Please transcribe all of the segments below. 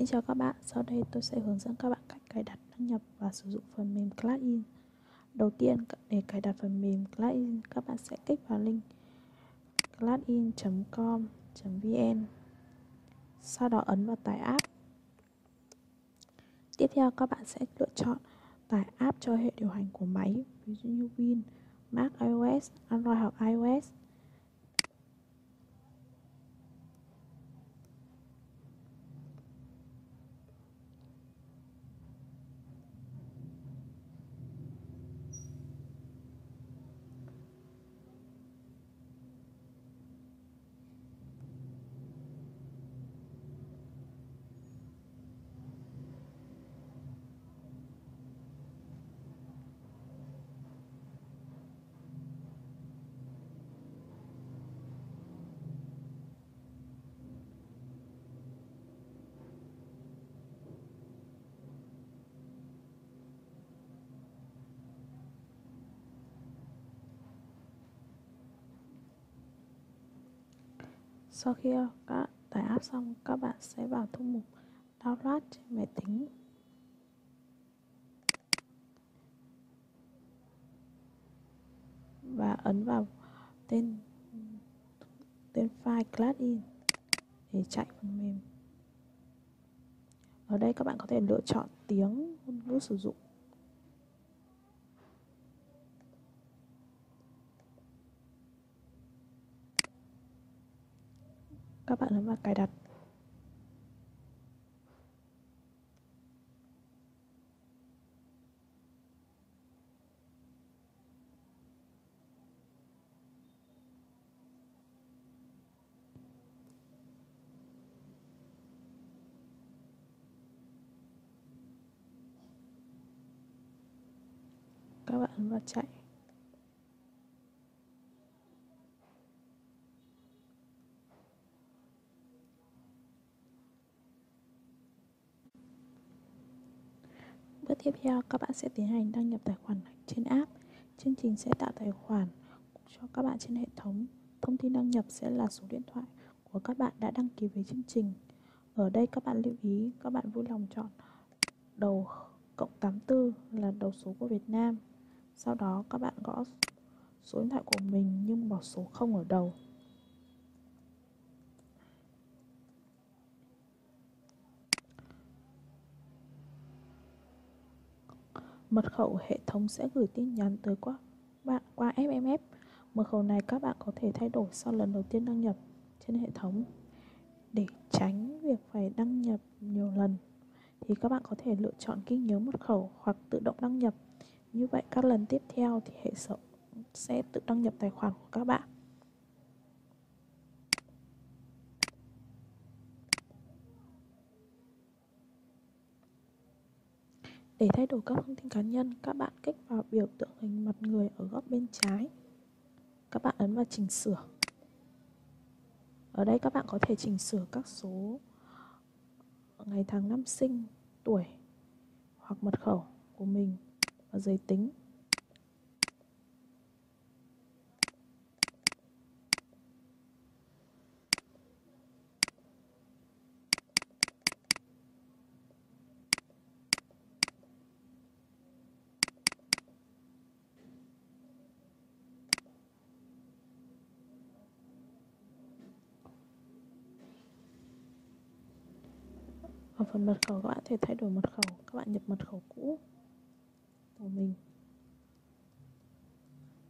Xin chào các bạn, sau đây tôi sẽ hướng dẫn các bạn cách cài đặt, đăng nhập và sử dụng phần mềm Classin. Đầu tiên, để cài đặt phần mềm Classin, các bạn sẽ kích vào link classin.com.vn Sau đó ấn vào tải app. Tiếp theo các bạn sẽ lựa chọn tải app cho hệ điều hành của máy, ví dụ như Win, Mac iOS, Android hoặc iOS. Sau khi các tải app xong, các bạn sẽ vào thư mục Download trên máy tính. Và ấn vào tên tên file Gladin để chạy phần mềm. Ở đây các bạn có thể lựa chọn tiếng ngôn ngữ sử dụng các bạn ấn vào cài đặt. Các bạn ấn vào chạy. Tiếp theo, các bạn sẽ tiến hành đăng nhập tài khoản trên app. Chương trình sẽ tạo tài khoản cho các bạn trên hệ thống. Thông tin đăng nhập sẽ là số điện thoại của các bạn đã đăng ký với chương trình. Ở đây các bạn lưu ý, các bạn vui lòng chọn đầu cộng 84 là đầu số của Việt Nam. Sau đó các bạn gõ số điện thoại của mình nhưng bỏ số 0 ở đầu. Mật khẩu hệ thống sẽ gửi tin nhắn tới qua bạn qua SMS. Mật khẩu này các bạn có thể thay đổi sau lần đầu tiên đăng nhập trên hệ thống. Để tránh việc phải đăng nhập nhiều lần, thì các bạn có thể lựa chọn ghi nhớ mật khẩu hoặc tự động đăng nhập. Như vậy, các lần tiếp theo thì hệ thống sẽ tự đăng nhập tài khoản của các bạn. Để thay đổi các thông tin cá nhân, các bạn kích vào biểu tượng hình mặt người ở góc bên trái. Các bạn ấn vào chỉnh sửa. Ở đây các bạn có thể chỉnh sửa các số ngày tháng năm sinh, tuổi hoặc mật khẩu của mình và giới tính. Ở phần mật khẩu, các bạn có thể thay đổi mật khẩu. Các bạn nhập mật khẩu cũ của mình.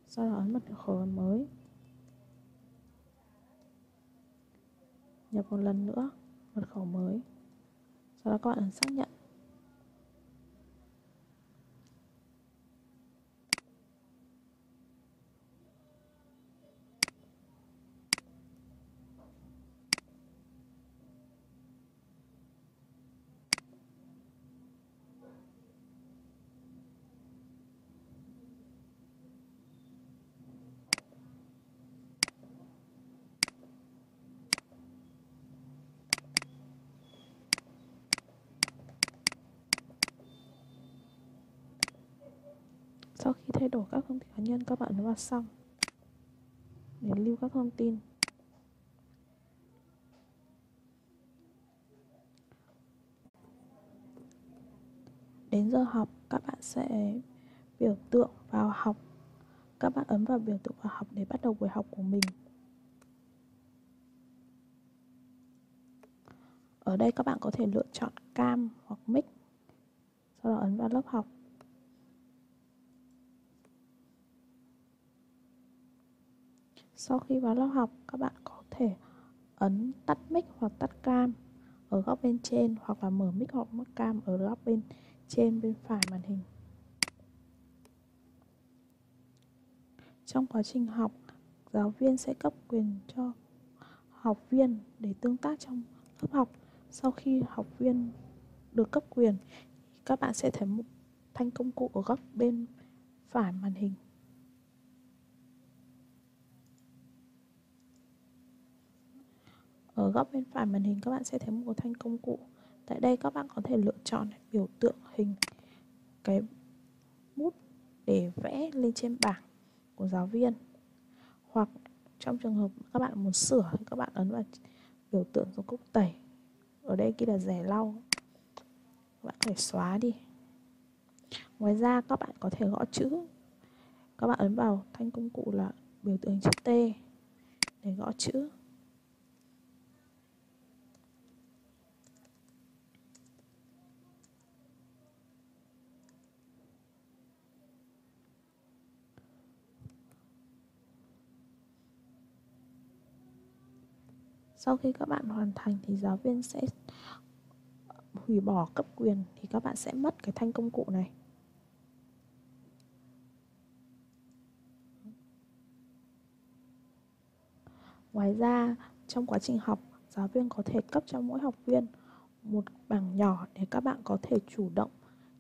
Sau đó ấn mật khẩu mới. Nhập một lần nữa, mật khẩu mới. Sau đó, các bạn ấn xác nhận Sau khi thay đổi các thông tin cá nhân, các bạn vào xong để lưu các thông tin. Đến giờ học, các bạn sẽ biểu tượng vào học. Các bạn ấn vào biểu tượng vào học để bắt đầu buổi học của mình. Ở đây các bạn có thể lựa chọn cam hoặc mic. Sau đó ấn vào lớp học. Sau khi vào lớp học, các bạn có thể ấn tắt mic hoặc tắt cam ở góc bên trên hoặc là mở mic hoặc mất cam ở góc bên trên bên phải màn hình. Trong quá trình học, giáo viên sẽ cấp quyền cho học viên để tương tác trong lớp học. Sau khi học viên được cấp quyền, các bạn sẽ thấy một thanh công cụ ở góc bên phải màn hình. Ở góc bên phải màn hình các bạn sẽ thấy một thanh công cụ. Tại đây các bạn có thể lựa chọn biểu tượng hình, cái bút để vẽ lên trên bảng của giáo viên. Hoặc trong trường hợp các bạn muốn sửa thì các bạn ấn vào biểu tượng dụng cúc tẩy. Ở đây kia là rẻ lau. Các bạn phải xóa đi. Ngoài ra các bạn có thể gõ chữ. Các bạn ấn vào thanh công cụ là biểu tượng chữ T để gõ chữ. Sau khi các bạn hoàn thành thì giáo viên sẽ ờ, hủy bỏ cấp quyền thì các bạn sẽ mất cái thanh công cụ này. Ngoài ra, trong quá trình học, giáo viên có thể cấp cho mỗi học viên một bảng nhỏ để các bạn có thể chủ động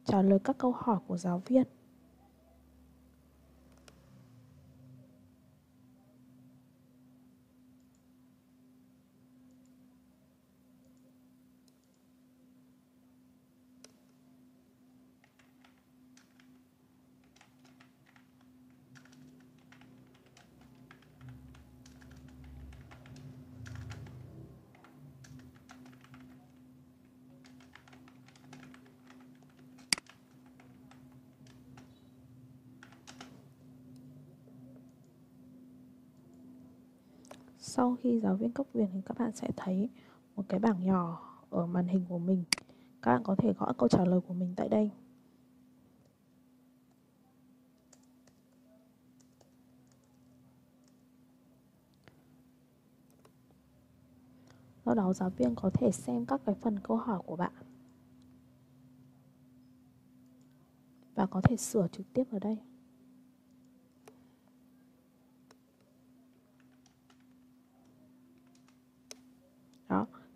trả lời các câu hỏi của giáo viên. Sau khi giáo viên cấp quyền thì các bạn sẽ thấy một cái bảng nhỏ ở màn hình của mình. Các bạn có thể gõ câu trả lời của mình tại đây. Sau đó giáo viên có thể xem các cái phần câu hỏi của bạn. Và có thể sửa trực tiếp ở đây.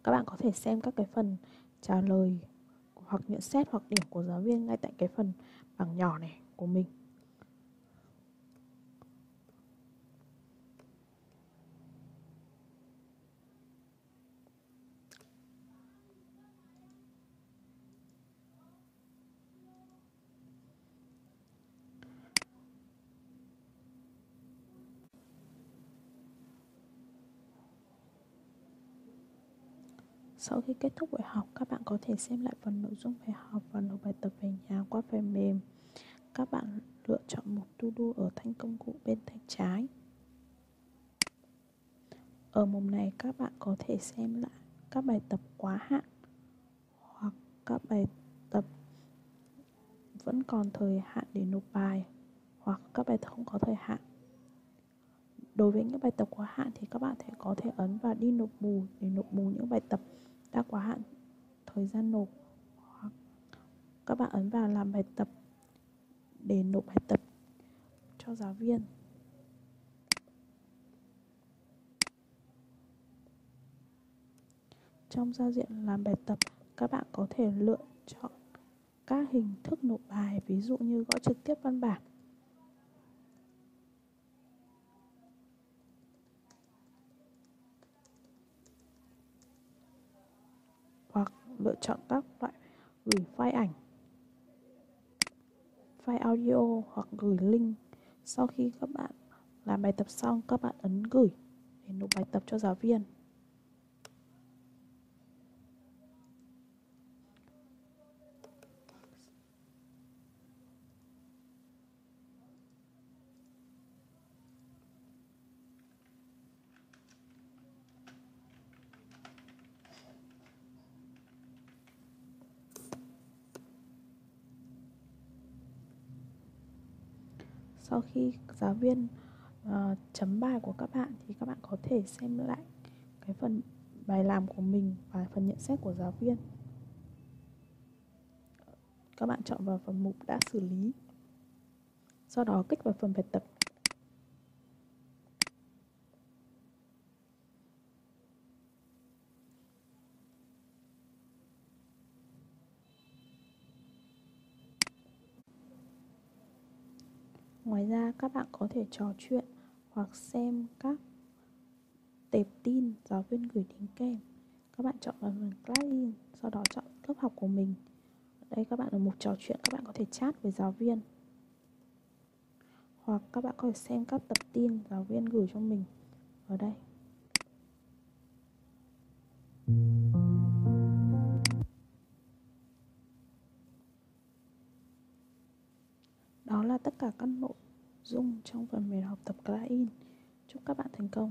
Các bạn có thể xem các cái phần trả lời hoặc nhận xét hoặc điểm của giáo viên ngay tại cái phần bảng nhỏ này của mình. Sau khi kết thúc buổi học, các bạn có thể xem lại phần nội dung bài học và nộp bài tập về nhà qua phần mềm. Các bạn lựa chọn mục to do ở thanh công cụ bên tay trái. Ở mục này các bạn có thể xem lại các bài tập quá hạn hoặc các bài tập vẫn còn thời hạn để nộp bài hoặc các bài tập không có thời hạn. Đối với những bài tập quá hạn thì các bạn có thể ấn vào đi nộp bù để nộp bù những bài tập đã quá hạn thời gian nộp hoặc các bạn ấn vào làm bài tập để nộp bài tập cho giáo viên. Trong giao diện làm bài tập, các bạn có thể lựa chọn các hình thức nộp bài, ví dụ như gõ trực tiếp văn bản lựa chọn các loại gửi file ảnh, file audio hoặc gửi link sau khi các bạn làm bài tập xong, các bạn ấn gửi để nộp bài tập cho giáo viên. Sau khi giáo viên uh, chấm bài của các bạn thì các bạn có thể xem lại cái phần bài làm của mình và phần nhận xét của giáo viên. Các bạn chọn vào phần mục đã xử lý. Sau đó kích vào phần bài tập. Ngoài ra các bạn có thể trò chuyện hoặc xem các tệp tin giáo viên gửi đến kèm. Các bạn chọn vào phần Classroom, sau đó chọn lớp học của mình. Ở đây các bạn ở mục trò chuyện, các bạn có thể chat với giáo viên. Hoặc các bạn có thể xem các tập tin giáo viên gửi cho mình ở đây. Thank you. Tất cả các nội dung trong phần mềm học tập Class Chúc các bạn thành công.